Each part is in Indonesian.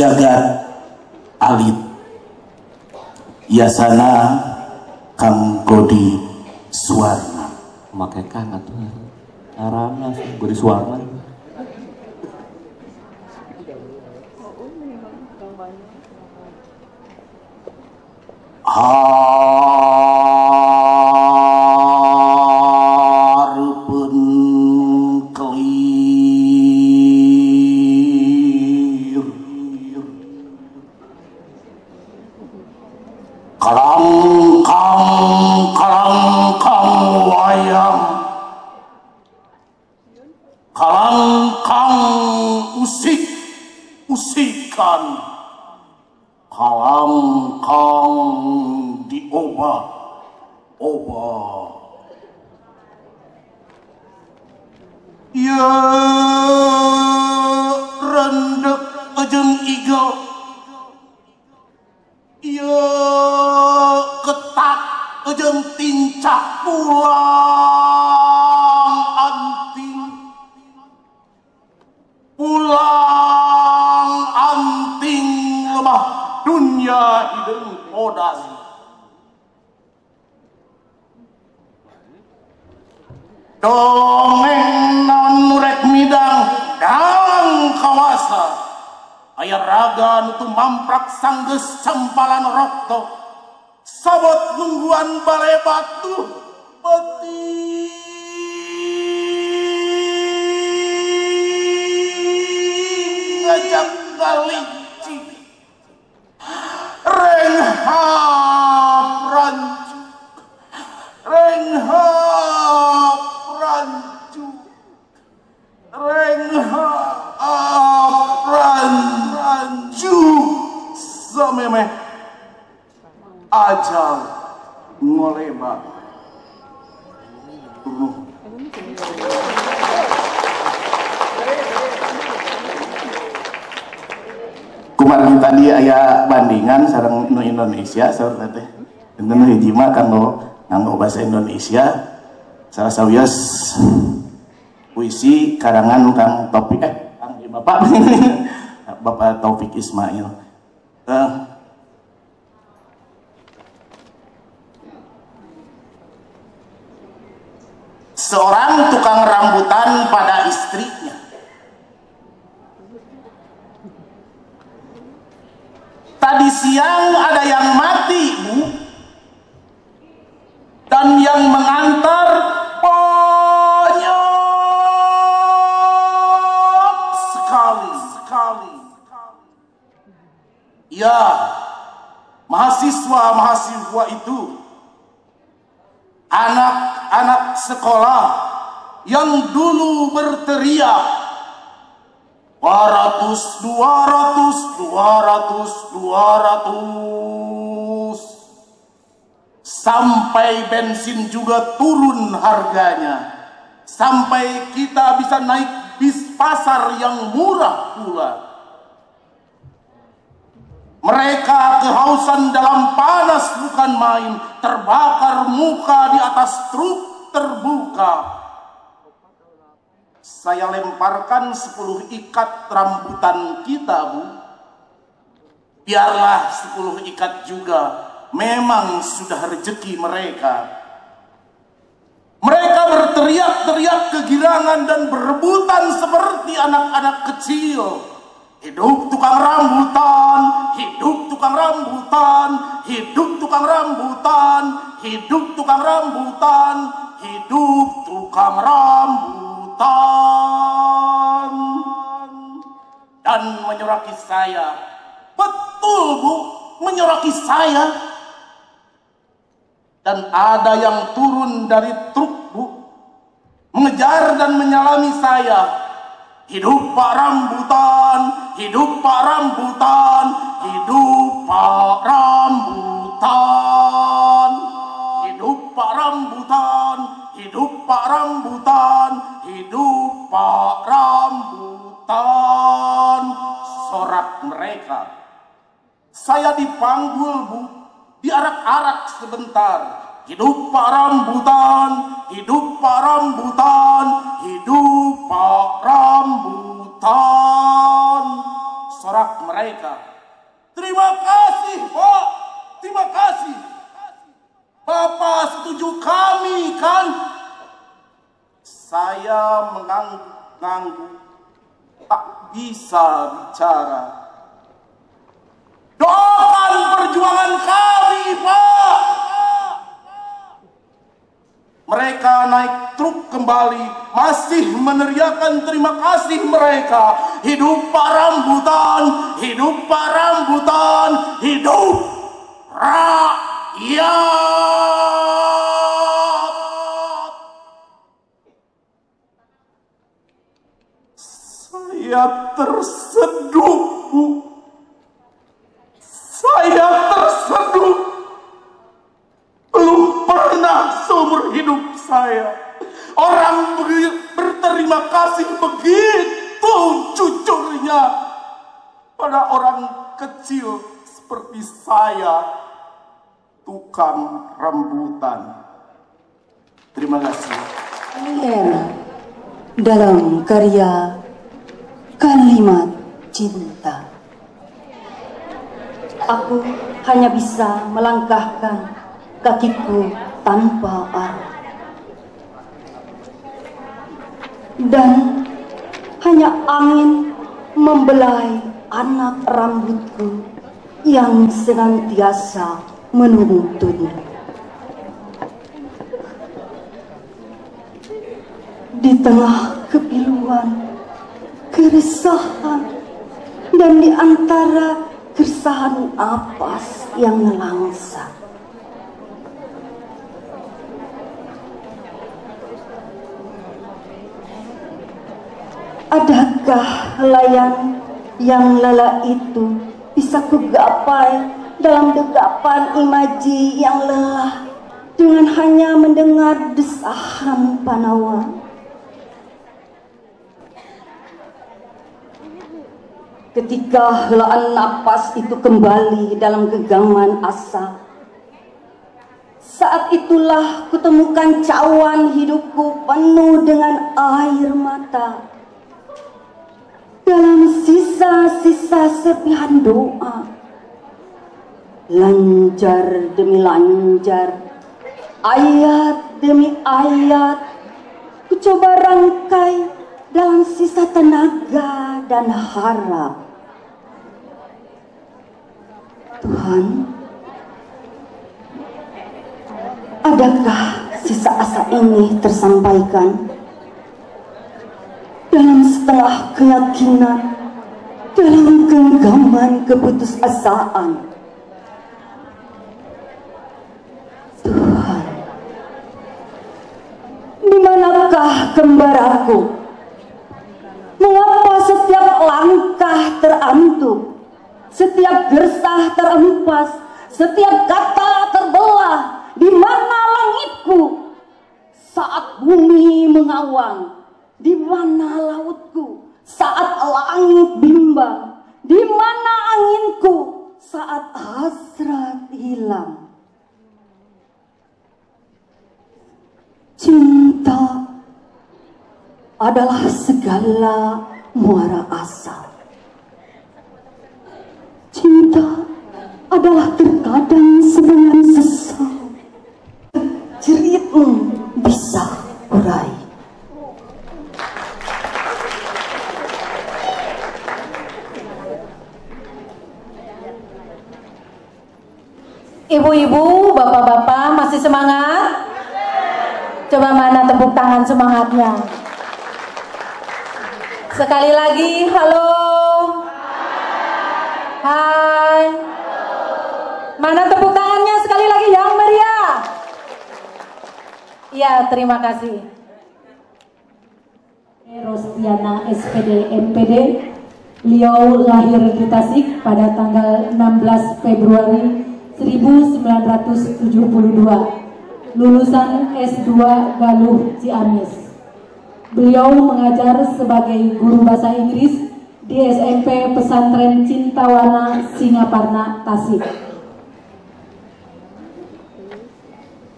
jagat alit Yasana Kang Kodi Suwarna Makai kan atuh. Arana beri suarna. Hareupeun Ya rendek ajeng iga Oh! Indonesia sareng teh enten nu hiji mah kanggo nganggo bahasa Indonesia. Salah sawias puisi karangan Kang Taufik eh Kang Bapak. Bapak Taufik Ismail Eh, seorang tukang rambutan pada istrinya Tadi siang ada yang mati, Bu. Dan yang mengantar banyak sekali, sekali. Ya, mahasiswa-mahasiswa itu anak-anak sekolah yang dulu berteriak 200, Sampai bensin juga turun harganya Sampai kita bisa naik bis pasar yang murah pula Mereka kehausan dalam panas bukan main Terbakar muka di atas truk terbuka saya lemparkan 10 ikat rambutan kita, Bu. Biarlah 10 ikat juga. Memang sudah rezeki mereka. Mereka berteriak-teriak kegirangan dan berebutan seperti anak-anak kecil. Hidup tukang rambutan, hidup tukang rambutan, hidup tukang rambutan, hidup tukang rambutan, hidup tukang rambutan dan menyoraki saya. Betul bu, menyoraki saya. Dan ada yang turun dari truk bu, mengejar dan menyalami saya. Hidup Pak Rambutan, hidup Pak Rambutan, hidup Pak Rambutan, hidup Pak Rambutan, hidup Pak Rambutan, hidup Pak Rambutan. Sorak mereka. Saya dipanggul, Bu, diarak-arak sebentar. Hidup Pak Rambutan, hidup Pak Rambutan, hidup Pak Rambutan. sorak mereka. Terima kasih, Pak. Terima kasih. Bapak setuju kami kan? Saya mengangguk-angguk tak bisa bicara. Doakan perjuangan kami, Pak. Mereka naik truk kembali, masih meneriakan terima kasih mereka. Hidup Pak Rambutan, hidup Pak Rambutan, hidup rakyat. Saya terseduh, saya orang berterima kasih begitu jujurnya pada orang kecil seperti saya, tukang rambutan. Terima kasih. Air dalam karya kalimat cinta. Aku hanya bisa melangkahkan kakiku tanpa arah. Dan hanya angin membelai anak rambutku yang senantiasa menuntun. di tengah kepiluan, keresahan, dan di antara keresahan napas yang nelangsa. Adakah layan yang lala itu bisa kugapai dalam degapan imaji yang lelah dengan hanya mendengar desahan panawan? Ketika helaan napas itu kembali dalam genggaman asa Saat itulah kutemukan cawan hidupku penuh dengan air mata Dalam sisa-sisa serpihan doa Lanjar demi lanjar Ayat demi ayat Ku coba rangkai dalam sisa tenaga dan harap. Tuhan, adakah sisa asa ini tersampaikan? Setengah keyakinan, dalam genggaman keputusasaan. Tuhan, di manakah kembaraku? Mengapa setiap langkah terantuk, setiap gersah terempas, setiap kata terbelah, di mana langitku saat bumi mengawang, mana lautku saat langit bimbang, di mana anginku saat hasrat hilang. Cinta adalah segala muara asa. Cinta adalah terkadang sebenarnya masih semangat? Coba mana tepuk tangan semangatnya? Sekali lagi, halo. Hai. Mana tepuk tangannya sekali lagi yang meriah? Iya, terima kasih. Rostiana SPD MPD Beliau lahir di Tasik pada tanggal 16 Februari 1972 lulusan S2 Galuh Ciamis. Beliau mengajar sebagai guru bahasa Inggris di SMP Pesantren Cintawana Singaparna Tasik.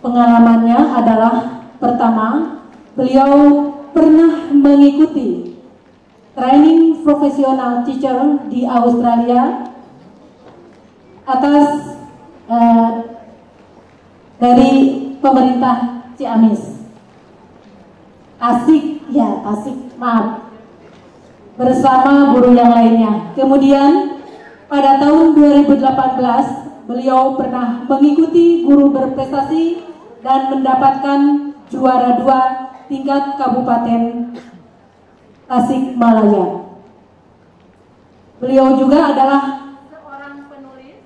Pengalamannya adalah pertama, beliau pernah mengikuti training professional teacher di Australia atas eh, dari pemerintah Ciamis. Asik ya, asik, maaf. Bersama guru yang lainnya. Kemudian pada tahun 2018 beliau pernah mengikuti guru berprestasi dan mendapatkan juara dua tingkat kabupaten Tasikmalaya. Beliau juga adalah seorang penulis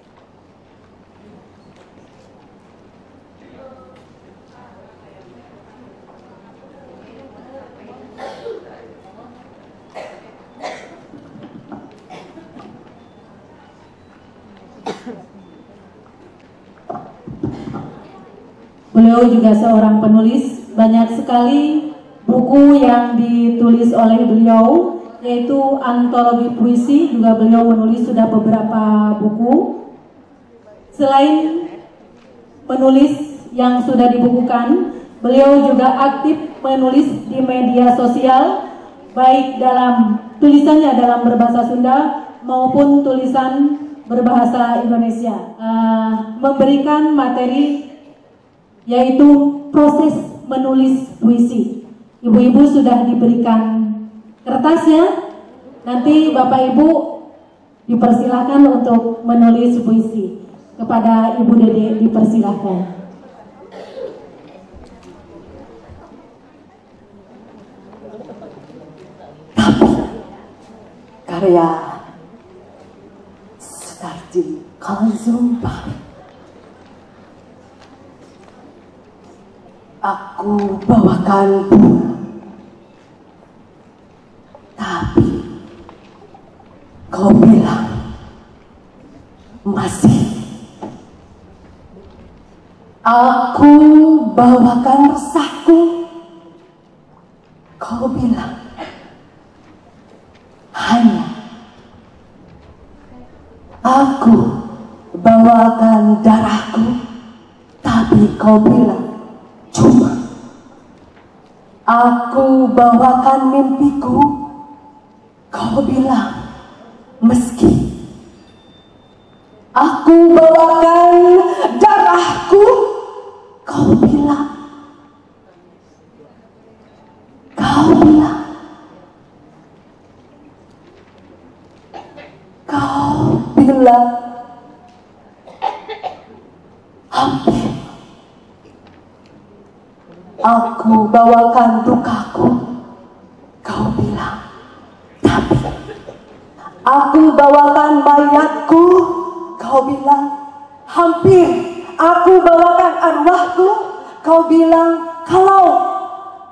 Beliau juga seorang penulis, banyak sekali buku yang ditulis oleh beliau, yaitu antologi puisi, juga beliau menulis sudah beberapa buku. Selain penulis yang sudah dibukukan, beliau juga aktif menulis di media sosial, baik dalam tulisannya dalam berbahasa Sunda maupun tulisan berbahasa Indonesia, uh, memberikan materi yaitu proses menulis puisi. Ibu-ibu sudah diberikan kertasnya, nanti Bapak Ibu dipersilahkan untuk menulis puisi. Kepada Ibu Dede dipersilahkan. karya Sutardi Kalzumpa aku bawakan bunga tapi kau bilang masih. Aku bawakan resahku kau bilang hanya aku bawakan darahku tapi kau bilang cuma aku bawakan mimpiku. Kau bilang meski aku bawakan darahku. Kau bilang kau bilang kau bilang hampir aku bawakan dukaku. Kau bilang tapi aku bawakan mayatku. Kau bilang hampir. Aku bawakan arwahku. Kau bilang kalau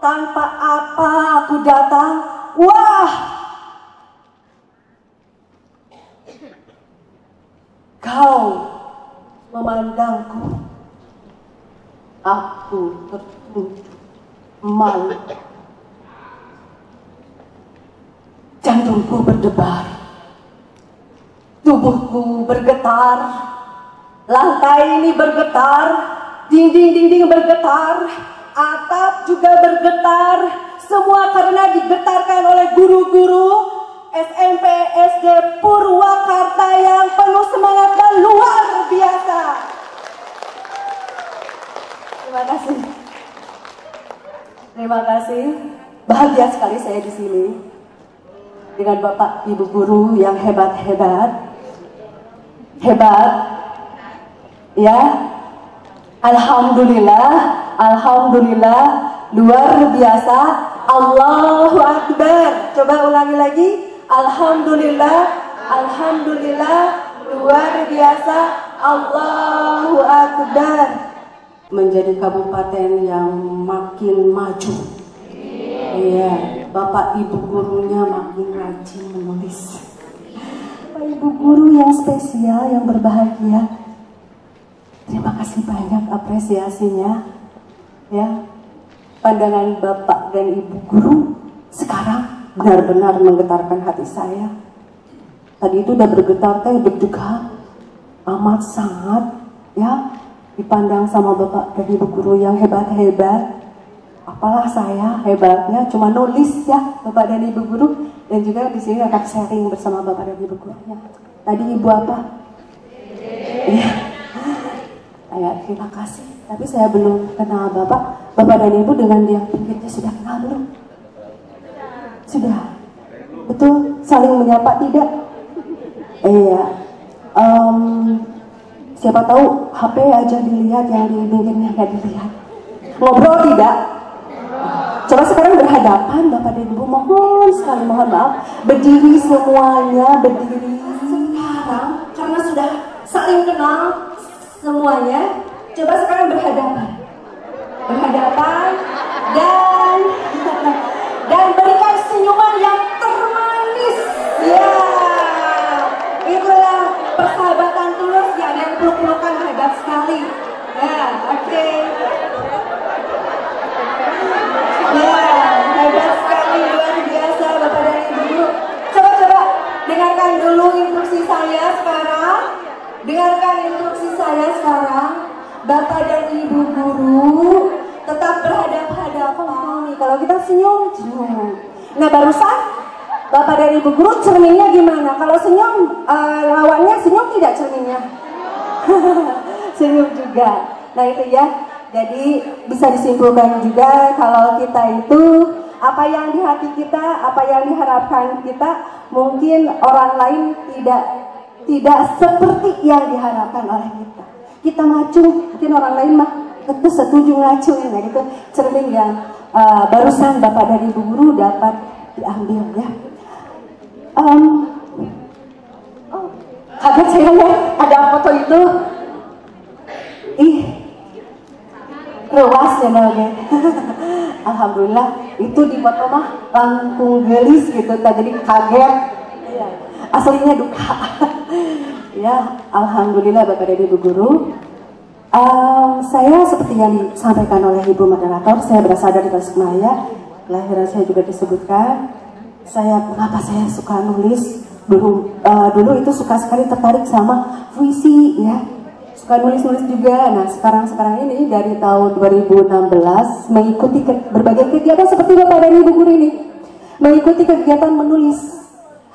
tanpa apa aku datang wah kau memandangku aku tertunduk malu jantungku berdebar. Tubuhku bergetar. Lantai ini bergetar. Dinding-dinding bergetar. Atap juga bergetar. Semua karena digetarkan oleh guru-guru SMP SD Purwakarta yang penuh semangat dan luar biasa. Terima kasih. Terima kasih. Bahagia sekali saya di sini dengan Bapak Ibu guru yang hebat-hebat. Hebat. Ya. Alhamdulillah, alhamdulillah luar biasa. Allahu Akbar. Coba ulangi lagi. Alhamdulillah, Alhamdulillah, luar biasa, Allahu Akbar. Menjadi kabupaten yang makin maju. Iya, Bapak Ibu gurunya makin rajin menulis. Bapak Ibu guru yang spesial, yang berbahagia. Terima kasih banyak apresiasinya. Ya, pandangan Bapak dan Ibu guru sekarang benar-benar menggetarkan hati saya. Tadi itu udah bergetar teh deg-degan amat sangat ya dipandang sama bapak dan ibu guru yang hebat-hebat. apalah saya hebatnya cuma nulis ya Bapak dan Ibu guru dan juga di sini akan sharing bersama Bapak dan Ibu guru. Ya. Tadi Ibu apa? Iya. Saya terima kasih. Tapi saya belum kenal Bapak. Bapak dan Ibu dengan yang pinggirnya sudah kenal belum? Sudah. Betul. Saling menyapa tidak? Iya. Em, siapa tahu HP aja dilihat yang di pinggirnya nggak dilihat. Ngobrol tidak? Coba sekarang berhadapan Bapak dan Ibu mohon sekali mohon maaf berdiri semuanya berdiri sekarang karena sudah saling kenal semuanya coba sekarang berhadapan berhadapan dan dan berikan senyuman yang termanis ya itulah persahabatan tulus yang yang peluk-pelukan hebat sekali ya oke Ya, hebat sekali, luar biasa Bapak dan Ibu Guru. Coba-coba dengarkan dulu instruksi saya sekarang. Dengarkan instruksi saya sekarang. Bapak dan Ibu Guru tetap berhadap-hadapan. Kalau kita senyum, senyum. Nah barusan Guru cerminnya gimana? Kalau senyum, eh, lawannya senyum tidak cerminnya? senyum juga. Nah itu ya. Jadi bisa disimpulkan juga kalau kita itu apa yang di hati kita, apa yang diharapkan kita, mungkin orang lain tidak tidak seperti yang diharapkan oleh kita. Kita ngacu, mungkin orang lain mah tentu setuju ngacu nah itu cermin yang uh, barusan bapak dari ibu guru dapat diambil ya. Um, oh, kaget saya ya ada foto itu. Ih, luas ya oke Alhamdulillah itu di foto mah langkung gelis gitu tak jadi kaget aslinya duka ya Alhamdulillah Bapak dan Ibu Guru. Um, saya seperti yang disampaikan oleh Ibu Moderator, saya berasal dari Tasikmalaya, kelahiran saya juga disebutkan. Saya mengapa saya suka nulis dulu uh, dulu itu suka sekali tertarik sama puisi ya suka nulis-nulis juga. Nah, sekarang-sekarang ini dari tahun 2016 mengikuti ke, berbagai kegiatan seperti Bapak dan Ibu guru ini. Mengikuti kegiatan menulis.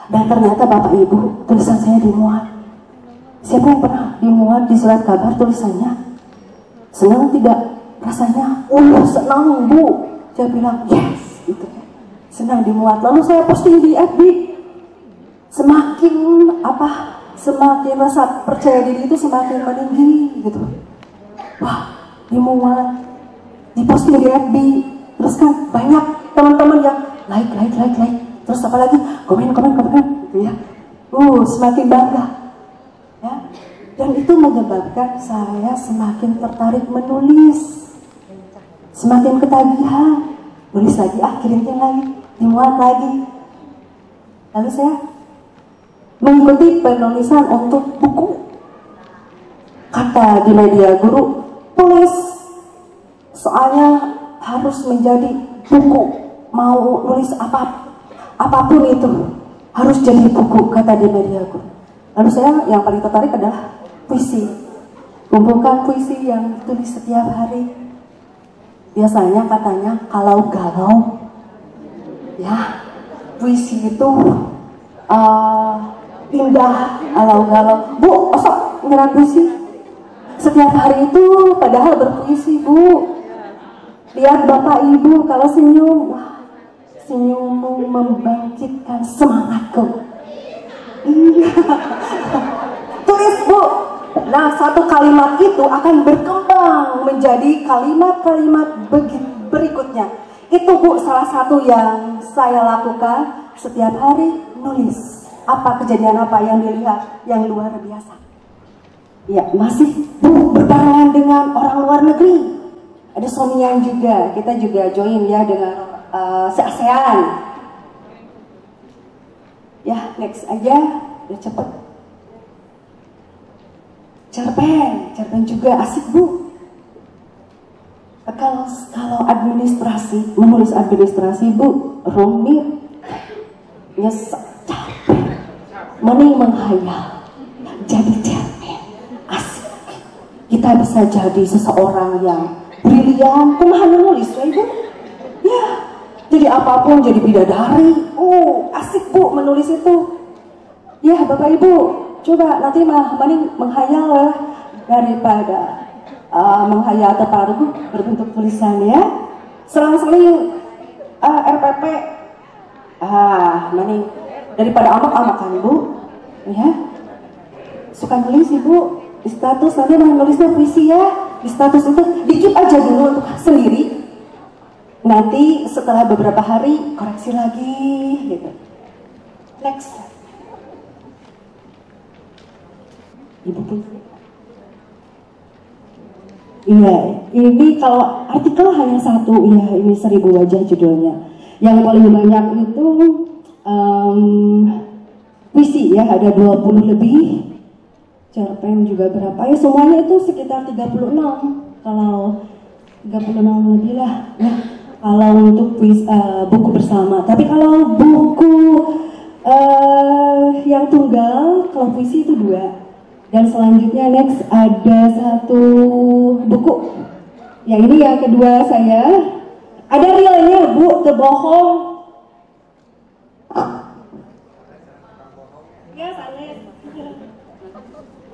Dan ternyata Bapak Ibu, tulisan saya dimuat. Siapa yang pernah dimuat di surat kabar tulisannya? Senang tidak? Rasanya, uh senang bu. Saya bilang, yes. Gitu. Senang dimuat. Lalu saya posting di FB. Semakin apa semakin rasa percaya diri itu semakin meninggi gitu. Wah dimuat. Diposting di FB terus kan banyak teman-teman yang like like like like. Terus apa lagi? Komen komen komen gitu ya. Uh semakin bangga. Ya. Dan itu menyebabkan saya semakin tertarik menulis. Semakin ketagihan. Nulis lagi ah kirimkan lagi dimuat lagi lalu saya mengikuti penulisan untuk buku. Kata di media guru, tulis soalnya harus menjadi buku. Mau nulis apa, apa pun itu harus jadi buku, kata di media guru. Lalu saya yang paling tertarik adalah puisi. Kumpulkan puisi yang tulis setiap hari. Biasanya katanya kalau galau, ya puisi itu uh, indah. Galau-galau bu osok nyerang puisi? Setiap hari itu padahal berpuisi bu. Lihat bapak ibu kalau senyum wah senyummu membangkitkan semangatku. Iya. Tulis bu. Nah satu kalimat itu akan berkembang menjadi kalimat-kalimat berikutnya itu bu salah satu yang saya lakukan setiap hari nulis apa kejadian apa yang dilihat yang luar biasa. Ya, masih bu berbarengan dengan orang luar negeri. Ada Sonian juga, kita juga join ya dengan uh, se-ASEAN. Ya, next aja, udah cepet. Cerpen, cerpen juga asik bu. Kalau kalau administrasi, menulis administrasi bu, rumit, nyesek, capek. Mending menghayal. Jadi cerpen asik. Kita bisa jadi seseorang yang brilian. Kumaha nulis ya ibu? Ya, jadi apa pun jadi bidadari. Oh, asik bu menulis itu. Ya bapak ibu, coba nanti mah mending menghayal lah daripada uh, menghayal berbentuk tulisan ya. Selang-seling uh, RPP. Ah, mending daripada amak-amakan bu, ya. Suka nulis ibu di status nanti mau nulisnya puisi ya. Di status itu dikit aja dulu untuk sendiri. Nanti setelah beberapa hari koreksi lagi gitu. Next. Ibu Putri. Iya, ini kalau artikel hanya satu, ya ini seribu wajah judulnya. Yang paling banyak itu um, puisi ya, ada 20 lebih. Cerpen juga berapa ya, semuanya itu sekitar 36. Kalau 36 lebih lah. Ya, kalau untuk puisi, uh, buku bersama. Tapi kalau buku uh, yang tunggal, kalau puisi itu dua. Dan selanjutnya next ada satu buku. Yang ini yang kedua saya. Ada realnya bu, kebohong. Ya,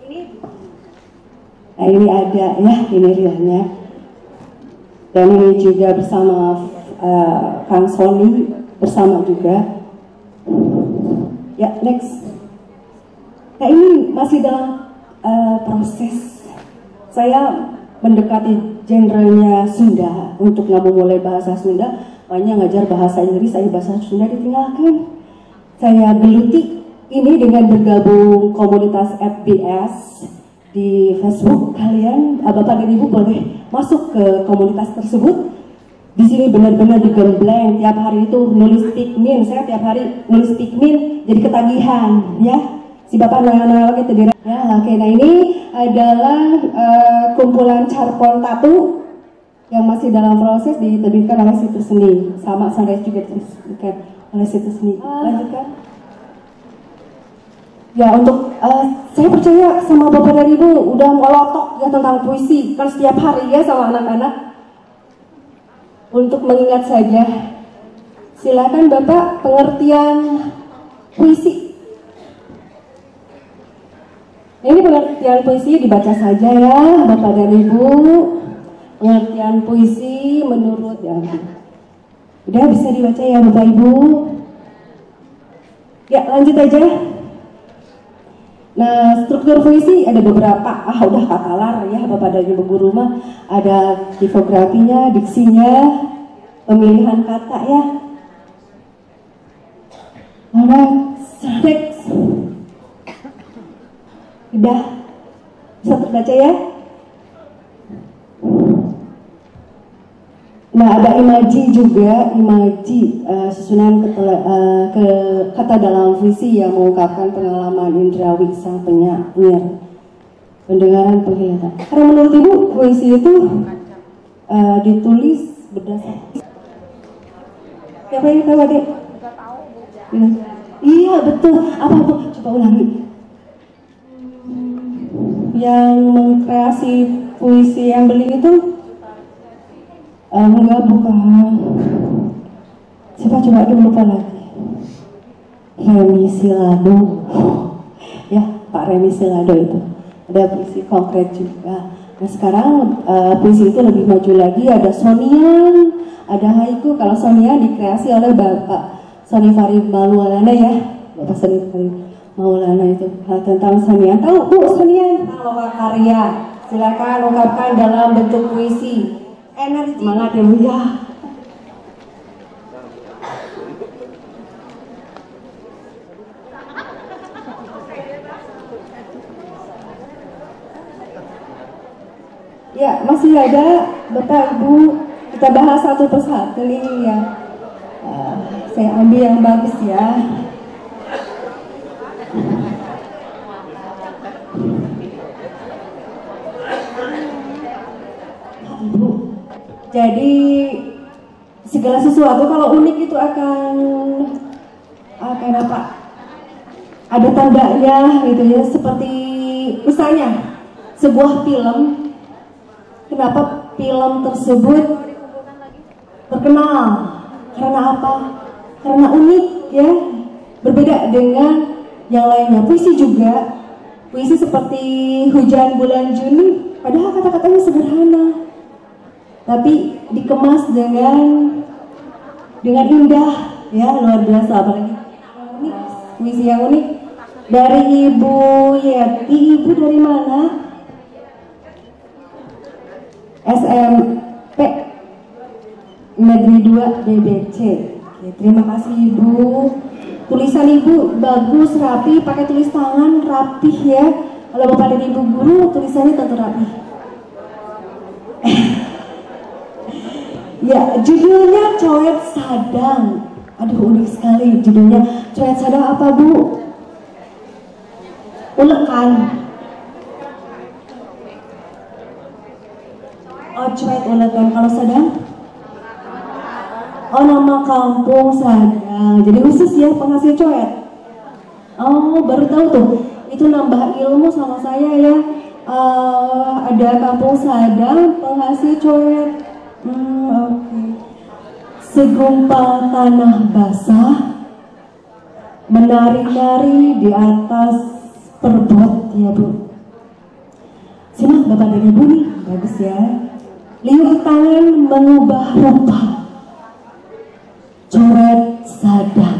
ini. Nah ini ada ya, ini realnya. Dan ini juga bersama uh, Kang Sony bersama juga. Ya, next. Nah ini masih dalam uh, proses. Saya mendekati genrenya Sunda untuk nggak mulai bahasa Sunda. Banyak ngajar bahasa Inggris, saya bahasa Sunda ditinggalkan. Saya geluti ini dengan bergabung komunitas FBS di Facebook kalian, uh, Bapak dan Ibu boleh masuk ke komunitas tersebut. Di sini benar-benar digembleng tiap hari itu nulis pikmin. Saya tiap hari nulis pikmin jadi ketagihan, ya si bapak nanya lagi tadi ya oke nah ini adalah uh, kumpulan carpon tatu yang masih dalam proses diterbitkan oleh situs seni. Sama sunrise juga diterbitkan oleh situs seni. Lanjutkan. Ya untuk uh, saya percaya sama bapak dan ibu udah melotok ya tentang puisi. Kan setiap hari ya sama anak-anak. Untuk mengingat saja silakan bapak pengertian puisi ini pengertian puisi dibaca saja ya, Bapak dan Ibu. Pengertian puisi menurut ya. Udah bisa dibaca ya Bapak Ibu. Ya lanjut aja. Nah struktur puisi ada beberapa. Ah udah katalar ya Bapak dan Ibu guru mah. Ada tipografinya, diksinya, pemilihan kata ya. Mana next. Udah bisa terbaca ya? Nah ada imaji juga, imaji uh, susunan ke, uh, ke kata dalam visi yang mengungkapkan pengalaman indrawi sang penyair, pendengaran penglihatan. Karena menurut ibu puisi itu uh, ditulis berdasarkan siapa yang tahu adik? Iya betul. Apa tuh? Coba ulangi yang mengkreasi puisi yang beling itu? Uh, enggak bukan. Siapa coba dulu lupa lagi. Remi Silado. Ya Pak Remi Silado itu. Ada puisi konkret juga. Nah sekarang uh, puisi itu lebih maju lagi. Ada Sonian ada haiku. Kalau Sonian dikreasi oleh Bapak Soni Farid Malualana ya. Bapak Soni Farid Maulana itu tentang Sanian. Tahu Bu Sanian? Loka karya. Silakan ungkapkan dalam bentuk puisi. Energi. Semangat ya Bu ya. Ya, masih ada Bapak Ibu kita bahas satu persatu ini ya. Uh, saya ambil yang bagus ya. Jadi segala sesuatu kalau unik itu akan akan apa? Ada tandanya gitu ya seperti misalnya sebuah film kenapa film tersebut terkenal karena apa? Karena unik ya, berbeda dengan yang lainnya. Puisi juga, puisi seperti hujan bulan Juni, padahal kata-katanya sederhana, tapi dikemas dengan dengan indah. Ya luar biasa. Apalagi unik puisi yang unik. Dari Ibu Yeti. Ibu dari mana? SMP Negeri 2 BBC Oke, terima kasih Ibu. Tulisan Ibu bagus rapi. Pakai tulis tangan rapih ya. Kalau Bapak dan Ibu guru tulisannya tentu rapih Ya, judulnya Coet Sadang. Aduh, unik sekali judulnya. Coet Sadang apa, Bu? Ulekan. Oh, Coet Ulekan. Kalau Sadang? Oh, nama kampung Sadang. Jadi khusus ya penghasil Coet. Oh, baru tahu tuh. Itu nambah ilmu sama saya ya. Eh, ada kampung Sadang penghasil Coet. Segumpal tanah basah menari-nari di atas perbot ya bu. Simak bapak dan ibu nih, bagus ya. Liur tangan mengubah rupa, coret sadar.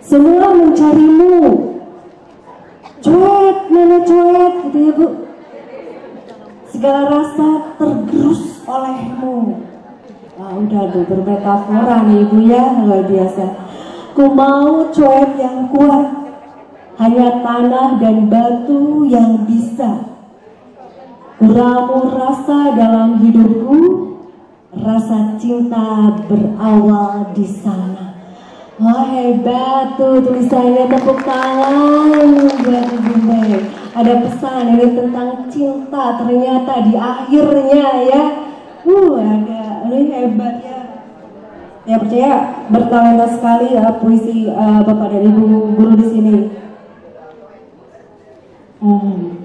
Semua mencarimu, cuek, mana cuek, gitu ya bu segala rasa olehmu. Tuh bermetafora nih ibu ya, luar biasa. Ku mau cuek yang kuat, hanya tanah dan batu yang bisa. Kuramu rasa dalam hidupku, rasa cinta berawal di sana. Wah hebat tuh tulisannya tepuk tangan buat Ibu Mei. Ada pesan ini tentang cinta ternyata di akhirnya ya. Uh ada ini hebat ya. Ya percaya bertalenta sekali ya puisi uh, bapak dan ibu guru di sini. Hmm.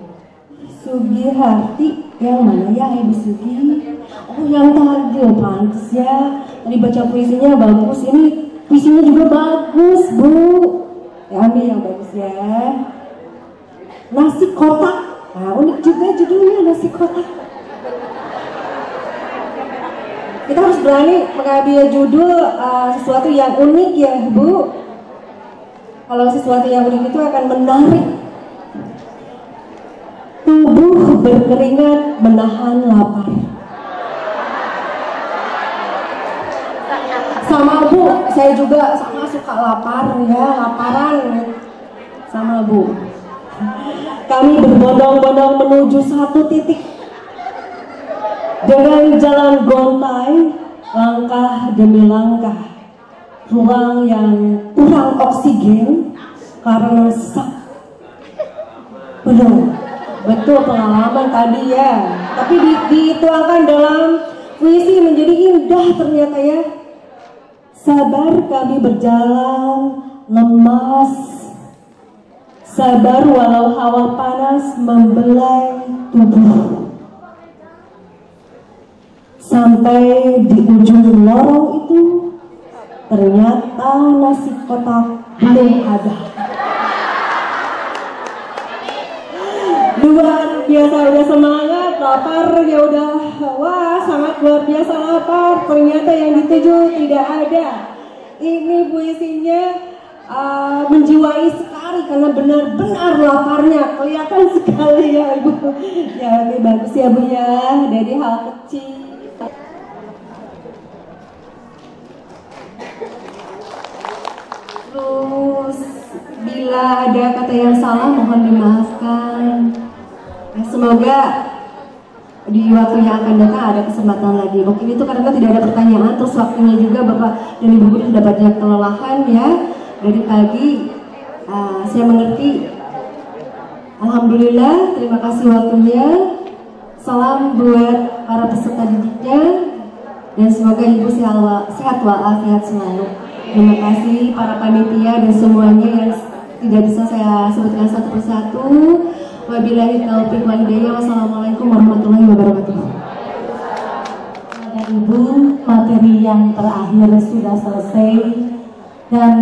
Sugiharti yang mana ya Ibu Sugi? Oh yang tadi pantas ya. Tadi baca puisinya bagus. Ini puisinya juga bagus Bu. Ya ambil yang bagus ya. Nasi kotak. Nah unik juga judulnya nasi kotak. Kita harus berani mengambil judul uh, sesuatu yang unik ya Bu. Kalau sesuatu yang unik itu akan menarik tubuh berkeringat menahan lapar. Sama Bu, saya juga sama suka lapar ya, laparan sama Bu. Kami berbondong-bondong menuju satu titik dengan jalan gontai, langkah demi langkah. Ruang yang kurang oksigen karena sesak. Benar, betul pengalaman tadi ya. Tapi di, dituangkan dalam puisi menjadi indah ternyata ya. Sabar kami berjalan lemas Sabar walau hawa panas membelai tubuh Sampai di ujung lorong itu Ternyata nasi kotak belum ada. Luar biasa udah semangat, lapar ya udah. Wah sangat luar biasa lapar. Ternyata yang dituju tidak ada. Ini puisinya uh, menjiwai sekali karena benar-benar laparnya. Kelihatan sekali ya ibu. Ya oke bagus ya bu ya. Dari hal kecil terus bila ada kata yang salah mohon dimaafkan. Ya, semoga di waktu yang akan datang ada kesempatan lagi. Mungkin itu karena tidak ada pertanyaan terus waktunya juga bapak dan ibu guru sudah banyak kelelahan ya. Dari pagi uh, saya mengerti. Alhamdulillah terima kasih waktunya. Salam buat para peserta didiknya. Dan semoga ibu sehat walafiat selalu terima kasih para panitia dan semuanya yang tidak bisa saya sebutkan satu persatu. Wabillahi taufiq wal hidayah. Wassalamualaikum warahmatullahi wabarakatuh. Dan ibu yang terakhir sudah selesai dan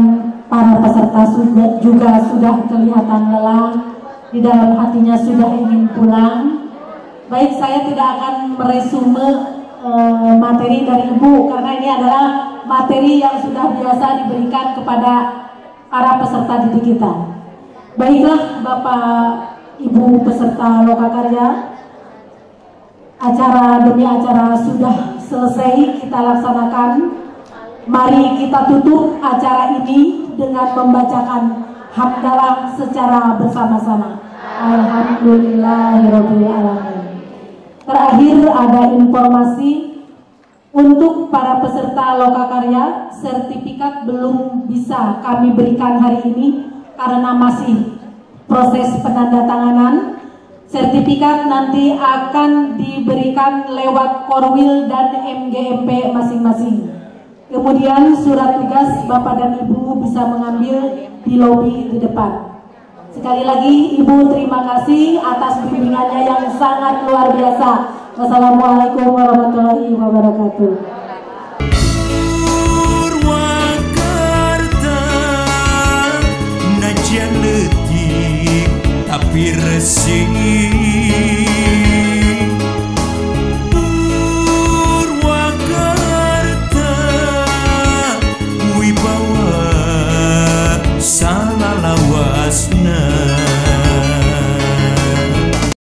para peserta sudah, juga sudah kelihatan lelah di dalam hatinya sudah ingin pulang. Baik, saya tidak akan meresume uh, materi dari Ibu karena ini adalah materi yang sudah biasa diberikan kepada para peserta didik kita. Baiklah, Bapak Ibu peserta Lokakarya, acara demi acara sudah selesai kita laksanakan. Mari kita tutup acara ini dengan membacakan hamdalah secara bersama-sama. Alhamdulillahirobbilalamin. Informasi untuk para peserta lokakarya, sertifikat belum bisa kami berikan hari ini karena masih proses penandatanganan. Sertifikat nanti akan diberikan lewat Korwil dan MGMP masing-masing. Kemudian surat tugas Bapak dan Ibu bisa mengambil di lobi di depan. Sekali lagi Ibu terima kasih atas bimbingannya yang sangat luar biasa. Wassalamualaikum warahmatullahi wabarakatuh. Tapi resik